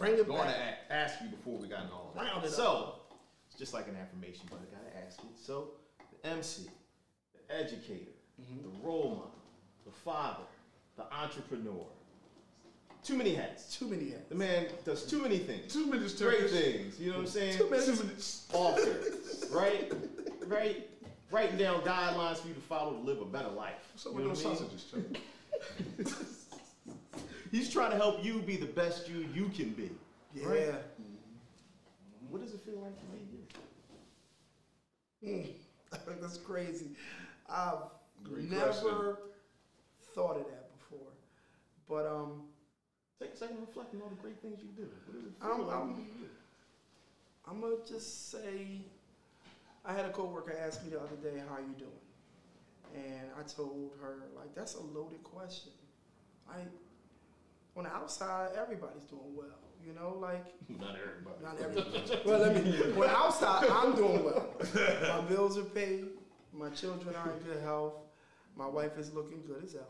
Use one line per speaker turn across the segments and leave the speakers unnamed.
Bring it
going
back.
to ask you before we got into all of that.
Round it
so, it's just like an affirmation, but I gotta ask it. So, the MC, the educator,
Mm-hmm.
the role model, the father, the entrepreneur. Too many hats.
Too many hats.
The man does too many things.
Two minutes,
Great things. You know what I'm saying?
Two minutes.
Author, right? Right? Writing down guidelines for you to follow to live a better life.
What's up
You
with
know
those
what I mean?
sausages, Chuck?
He's trying to help you be the best you you can be.
Yeah.
Right? What does it feel like to be here?
That's crazy. I've
Great
never thought of that before. But um
Take a second to reflect on all the great things you do. What does it feel
I'm-
like
I'm-
to be here?
I'm gonna just say, I had a coworker ask me the other day, "How you doing?" And I told her, like, that's a loaded question. I, on the outside, everybody's doing well, you know, like
Not everybody.
not everybody. well, let me. On the outside, I'm doing well. My bills are paid. My children are in good health. My wife is looking good as ever.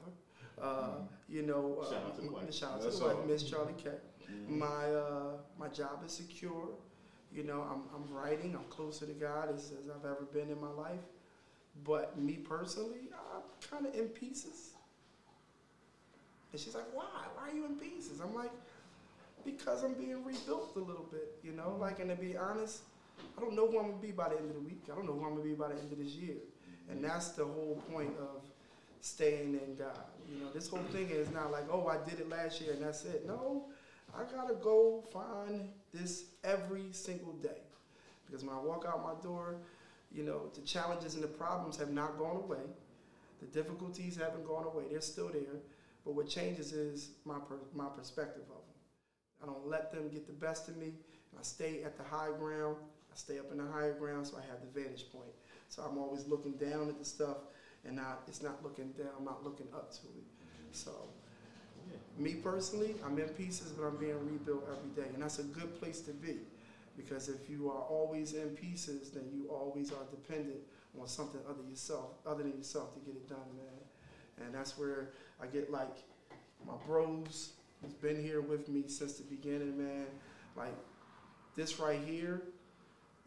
Uh, you know, uh,
Shout out to the wife.
Shout out
That's
to the wife, Miss Charlie K. My uh, my job is secure. You know, I'm, I'm writing. I'm closer to God as, as I've ever been in my life. But me personally, I'm kind of in pieces. And she's like, "Why? Why are you in pieces?" I'm like, "Because I'm being rebuilt a little bit." You know, like, and to be honest, I don't know who I'm gonna be by the end of the week. I don't know who I'm gonna be by the end of this year. And mm-hmm. that's the whole point of staying in God. You know, this whole thing is not like, oh, I did it last year and that's it. No, I gotta go find this every single day. Because when I walk out my door, you know, the challenges and the problems have not gone away. The difficulties haven't gone away. They're still there. But what changes is my, per, my perspective of them. I don't let them get the best of me. I stay at the high ground. I stay up in the higher ground so I have the vantage point. So I'm always looking down at the stuff and not, it's not looking down, I'm not looking up to it. So me personally, I'm in pieces, but I'm being rebuilt every day. And that's a good place to be. Because if you are always in pieces, then you always are dependent on something other yourself, other than yourself to get it done, man. And that's where I get like my bros who's been here with me since the beginning, man. Like this right here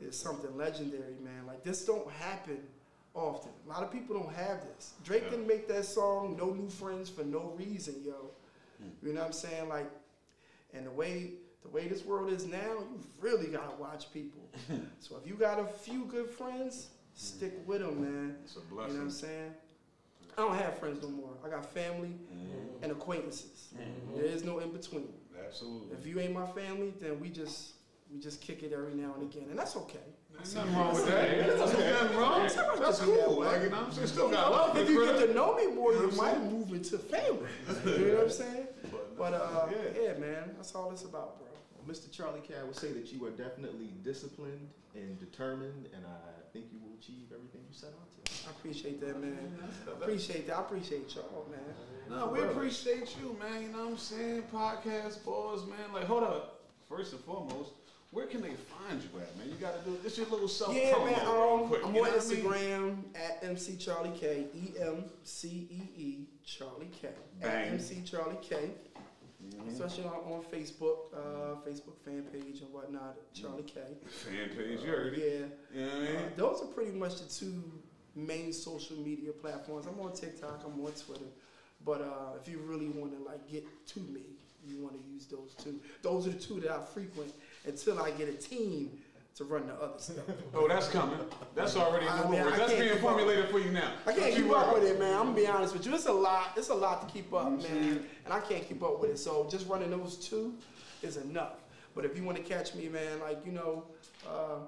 is something legendary, man. Like this don't happen often. A lot of people don't have this. Drake
Yeah.
didn't make that song "No New Friends" for no reason, yo. You know what I'm saying? Like, and the way the way this world is now, you really gotta watch people. so if you got a few good friends, stick with them, man.
It's a blessing.
You know what I'm saying? I don't have friends no more. I got family and acquaintances. There is no in between.
Absolutely.
If you ain't my family, then we just we just kick it every now and again, and that's okay.
There's nothing wrong with that. There's nothing wrong. That's cool. Like, you know what I'm saying? Still got love
if you get to know me more,
You know
you might
I'm
move into family. You know what I'm saying? But uh,
Yeah.
yeah, man, that's all it's about, bro.
Mr. Charlie K, I would say that you are definitely disciplined and determined, and I think you will achieve everything you set out to.
I appreciate that, man. I appreciate that. I appreciate y'all, man.
No, we appreciate you, man. You know what I'm saying? Podcast boys, man. Like, hold up. First and foremost, where can they find you at, man? You got to do this. Your little self
Yeah,
promo,
man.
real
Um,
quick.
I'm
you
on
know what I mean?
Instagram at MC Charlie K. E M C E E Charlie K.
Bang.
At MC Charlie K. Especially on, on Facebook, uh, Facebook fan page and whatnot, Charlie K.
Fan page, you heard it.
Yeah.
You know what I
Uh,
mean?
those are pretty much the two main social media platforms. I'm on TikTok, I'm on Twitter. But uh, if you really want to like get to me, you want to use those two. Those are the two that I frequent until I get a team to run the other stuff.
Oh, that's coming. That's already in the
mean,
works. That's being
keep up.
formulated for you now.
I can't
you
keep up
worry.
with it, man. I'm gonna be honest with you. It's a lot. It's a lot to keep up, man. And I can't keep up with it. So just running those two is enough. But if you want to catch me, man, like you know, uh,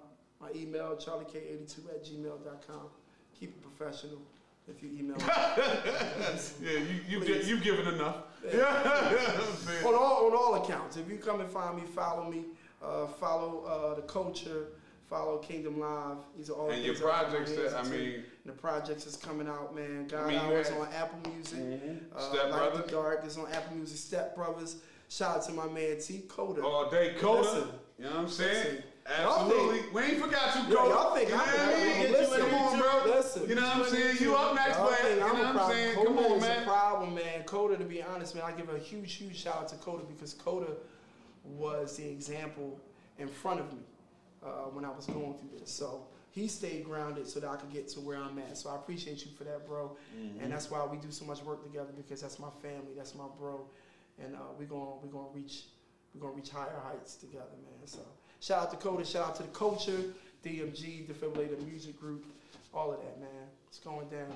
my email charliek82 at gmail.com. Keep it professional. If you email me.
Yeah, you, you, you've given enough. Yeah.
on all on all accounts. If you come and find me, follow me. Uh, follow uh, the culture. Follow Kingdom Live. These are all
And
the
your
things I put my
projects that- I mean-
the projects is coming out, man. God
I mean,
Hours on Apple Music. Uh,
Step Brothers?
the Dark is on Apple Music. Step Brothers. Shout out to my man T Coda.
All day Coda.
Listen.
you know what I'm saying?
Listen.
Absolutely.
think-
we ain't forgot you, Coda.
y'all think
you know
I'm-
what I mean?
Listen,
Get you in the mood, bro.
listen.
you know what I'm saying? You up next, man. You know what I'm
problem.
saying?
Coda
Come on,
is a problem, man. Coda, to be honest, man, I give a huge, huge shout out to Coda because Coda was the example in front of me uh, when I was going through this. So he stayed grounded so that I could get to where I'm at. So I appreciate you for that, bro.
Mm-hmm.
And that's why we do so much work together because that's my family, that's my bro, and uh, we're gonna we're gonna reach we're gonna reach higher heights together, man. So shout out to Coda, shout out to the culture, DMG, Defibrillator Music Group, all of that, man. It's going down.